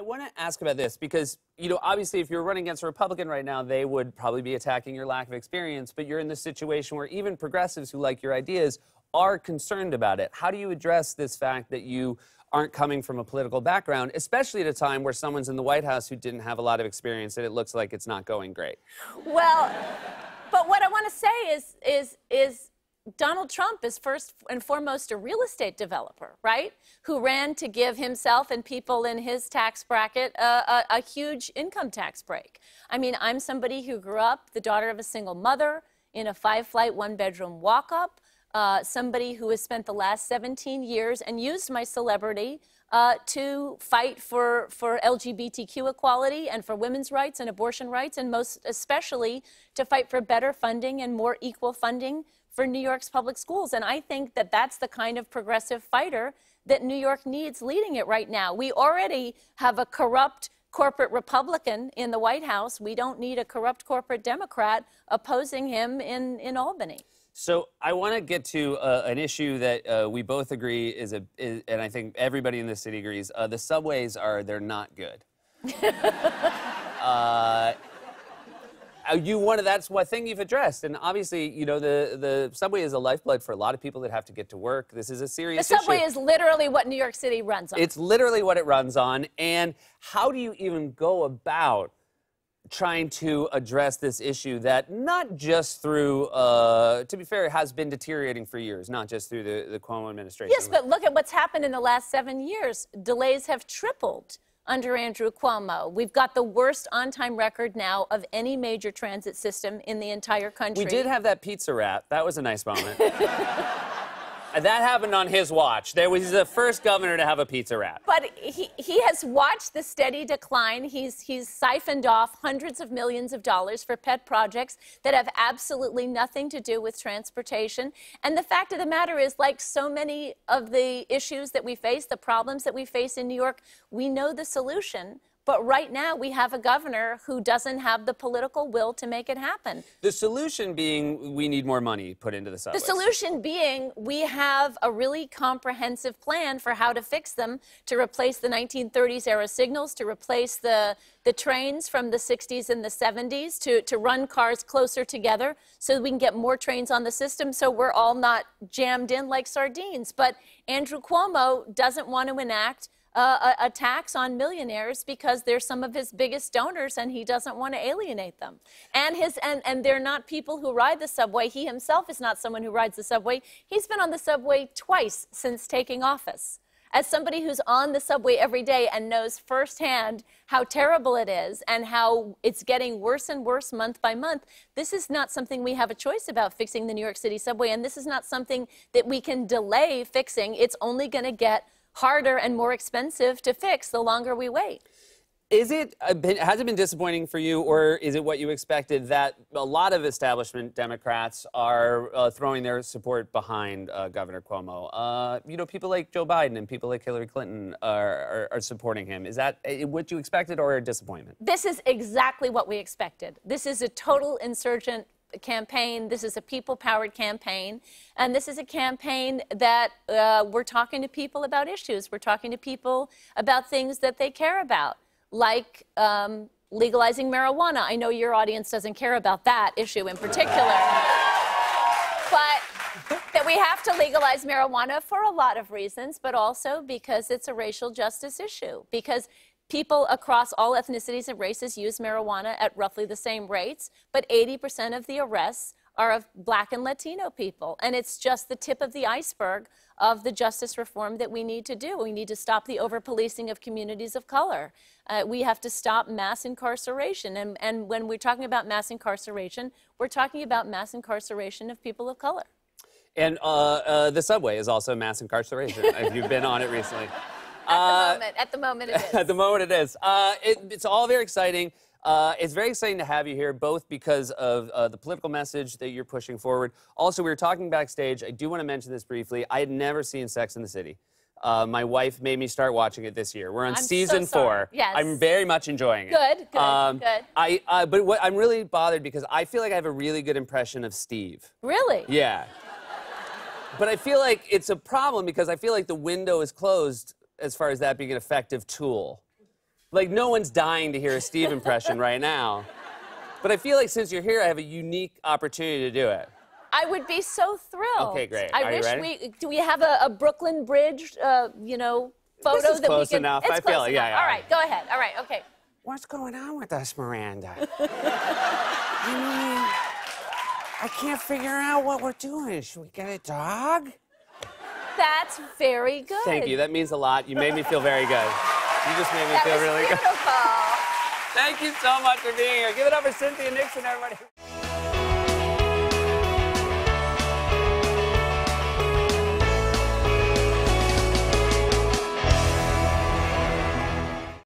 I want to ask about this because, you know, obviously, if you're running against a Republican right now, they would probably be attacking your lack of experience. But you're in this situation where even progressives who like your ideas are concerned about it. How do you address this fact that you aren't coming from a political background, especially at a time where someone's in the White House who didn't have a lot of experience and it looks like it's not going great? Well, but what I want to say is, is, is Donald Trump is first and foremost a real estate developer, right? Who ran to give himself and people in his tax bracket a, a, a, huge income tax break. I mean, I'm somebody who grew up the daughter of a single mother in a five flight, one bedroom walk up, uh, somebody who has spent the last 17 years and used my celebrity uh, to fight for, for LGBTQ equality and for women's rights and abortion rights, and most especially to fight for better funding and more equal funding for New York's public schools. And I think that that's the kind of progressive fighter that New York needs leading it right now. We already have a corrupt corporate Republican in the White House. We don't need a corrupt corporate Democrat opposing him in, in Albany. So I want to get to uh, an issue that uh, we both agree is a, is, and I think everybody in the city agrees. Uh, the subways are they're not good. Uh, you one of that's one thing you've addressed, and obviously, you know, the the subway is a lifeblood for a lot of people that have to get to work. This is a serious. The subway issue. is literally what New York City runs on. It's literally what it runs on, and how do you even go about? Trying to address this issue that not just through, uh, to be fair, has been deteriorating for years, not just through the, the Cuomo administration. Yes, but look at what's happened in the last seven years. Delays have tripled under Andrew Cuomo. We've got the worst on time record now of any major transit system in the entire country. We did have that pizza rat. That was a nice moment. that happened on his watch. There was the first governor to have a pizza rat. But he, he has watched the steady decline. He's, he's siphoned off hundreds of millions of dollars for pet projects that have absolutely nothing to do with transportation. And the fact of the matter is, like so many of the issues that we face, the problems that we face in New York, we know the solution. But right now, we have a governor who doesn't have the political will to make it happen. The solution being we need more money put into the subways. The solution being we have a really comprehensive plan for how to fix them, to replace the 1930s era signals, to replace the, the trains from the 60s and the 70s, to, to run cars closer together so we can get more trains on the system so we're all not jammed in like sardines. But Andrew Cuomo doesn't want to enact uh, a, a, tax on millionaires because they're some of his biggest donors and he doesn't want to alienate them. And his and, and they're not people who ride the subway. He himself is not someone who rides the subway. He's been on the subway twice since taking office. As somebody who's on the subway every day and knows firsthand how terrible it is and how it's getting worse and worse month by month, this is not something we have a choice about fixing the New York City subway. And this is not something that we can delay fixing. It's only going to get harder and more expensive to fix the longer we wait. Is it has it been disappointing for you, or is it what you expected that a lot of establishment Democrats are uh, throwing their support behind uh, Governor Cuomo? Uh, you know, people like Joe Biden and people like Hillary Clinton are, are, are supporting him. Is that uh, what you expected, or a disappointment? This is exactly what we expected. This is a total insurgent campaign. This is a people powered campaign. And this is a campaign that uh, we're talking to people about issues. We're talking to people about things that they care about, like um, legalizing marijuana. I know your audience doesn't care about that issue in particular. but that we have to legalize marijuana for a lot of reasons, but also because it's a racial justice issue. Because People across all ethnicities and races use marijuana at roughly the same rates, but 80% of the arrests are of black and Latino people. And it's just the tip of the iceberg of the justice reform that we need to do. We need to stop the over policing of communities of color. Uh, we have to stop mass incarceration. And, and when we're talking about mass incarceration, we're talking about mass incarceration of people of color. And uh, uh, the subway is also mass incarceration, if you've been on it recently. At the uh, moment, at the moment it is. at the moment it is. Uh, it, it's all very exciting. Uh, it's very exciting to have you here, both because of uh, the political message that you're pushing forward. Also, we were talking backstage. I do want to mention this briefly. I had never seen Sex in the City. Uh, my wife made me start watching it this year. We're on I'm season so four. Yes. I'm very much enjoying it. Good, good, um, good. I, uh, but what, I'm really bothered because I feel like I have a really good impression of Steve. Really? Yeah. but I feel like it's a problem because I feel like the window is closed as far as that being an effective tool. Like, no one's dying to hear a Steve impression right now. But I feel like since you're here, I have a unique opportunity to do it. I would be so thrilled. Okay, great. I Are you wish ready? we do. We have a, a Brooklyn Bridge, uh, you know, photo is that close we can. enough. It's I feel close it. Yeah, yeah. All right, go ahead. All right, okay. What's going on with us, Miranda? I mean, I can't figure out what we're doing. Should we get a dog? That's very good. Thank you. That means a lot. You made me feel very good. You just made me That feel really good. Thank you so much for being here. Give it up for Cynthia Nixon, everybody.